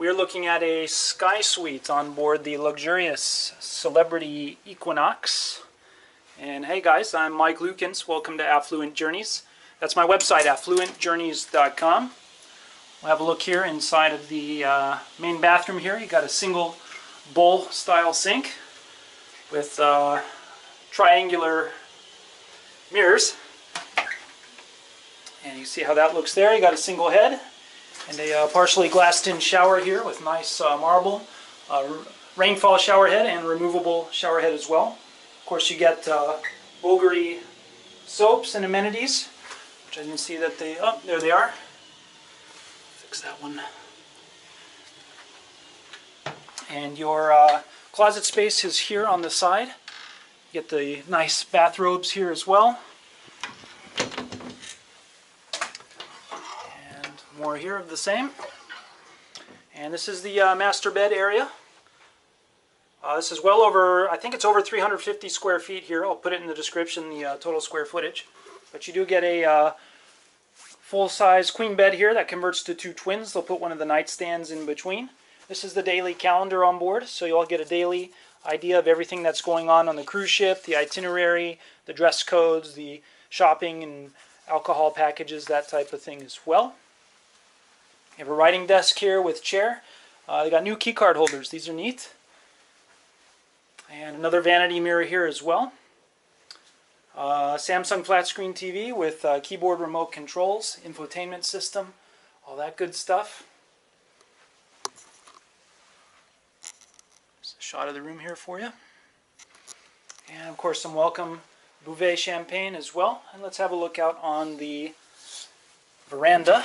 We're looking at a sky suite on board the luxurious Celebrity Equinox. And hey guys, I'm Mike Lukens. Welcome to Affluent Journeys. That's my website, affluentjourneys.com. We'll have a look here inside of the uh, main bathroom here. You got a single bowl style sink with uh, triangular mirrors. And you see how that looks there. You got a single head and a uh, partially glassed in shower here with nice uh, marble, uh, rainfall shower head and removable shower head as well. Of course you get Bulgari soaps and amenities, which I didn't see that they, oh there they are. Fix that one. And your uh, closet space is here on the side. You get the nice bathrobes here as well. More here of the same. And this is the uh, master bed area. Uh, this is well over, I think it's over 350 square feet here. I'll put it in the description, the uh, total square footage. But you do get a uh, full-size queen bed here that converts to two twins. They'll put one of the nightstands in between. This is the daily calendar on board, so you all get a daily idea of everything that's going on on the cruise ship, the itinerary, the dress codes, the shopping and alcohol packages, that type of thing as well. You have a writing desk here with chair. Uh, they got new key card holders. These are neat. And another vanity mirror here as well. Uh, Samsung flat screen TV with uh, keyboard remote controls, infotainment system, all that good stuff. There's a shot of the room here for you. And of course some welcome Bouvet champagne as well. And let's have a look out on the veranda.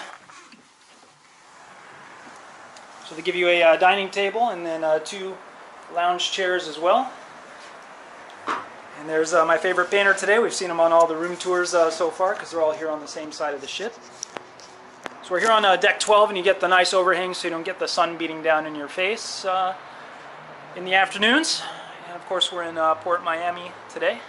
So they give you a uh, dining table and then uh, two lounge chairs as well. And there's uh, my favorite painter today. We've seen him on all the room tours uh, so far because they're all here on the same side of the ship. So we're here on uh, deck 12 and you get the nice overhang so you don't get the sun beating down in your face uh, in the afternoons. And of course we're in Port Miami today.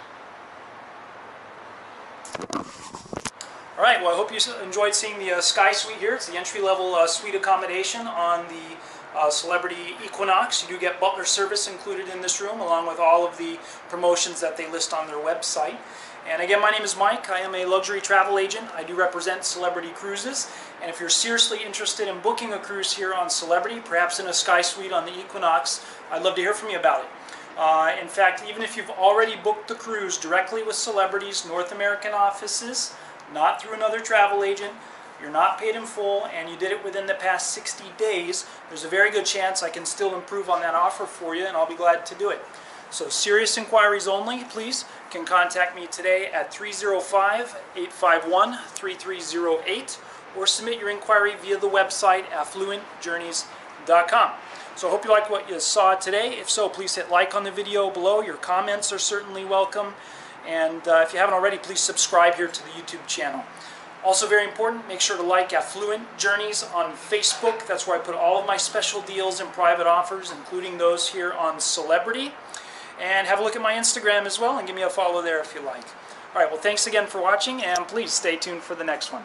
All right, well, I hope you enjoyed seeing the uh, Sky Suite here. It's the entry-level uh, suite accommodation on the uh, Celebrity Equinox. You do get butler service included in this room, along with all of the promotions that they list on their website. And again, my name is Mike. I am a luxury travel agent. I do represent Celebrity Cruises. And if you're seriously interested in booking a cruise here on Celebrity, perhaps in a Sky Suite on the Equinox, I'd love to hear from you about it. Uh, in fact, even if you've already booked the cruise directly with Celebrity's North American offices, not through another travel agent, you're not paid in full, and you did it within the past 60 days, there's a very good chance I can still improve on that offer for you, and I'll be glad to do it. So serious inquiries only, please, can contact me today at 305-851-3308 or submit your inquiry via the website affluentjourneys.com. So I hope you like what you saw today. If so, please hit like on the video below. Your comments are certainly welcome. And uh, if you haven't already, please subscribe here to the YouTube channel. Also very important, make sure to like Affluent Journeys on Facebook. That's where I put all of my special deals and private offers, including those here on Celebrity. And have a look at my Instagram as well and give me a follow there if you like. All right, well thanks again for watching and please stay tuned for the next one.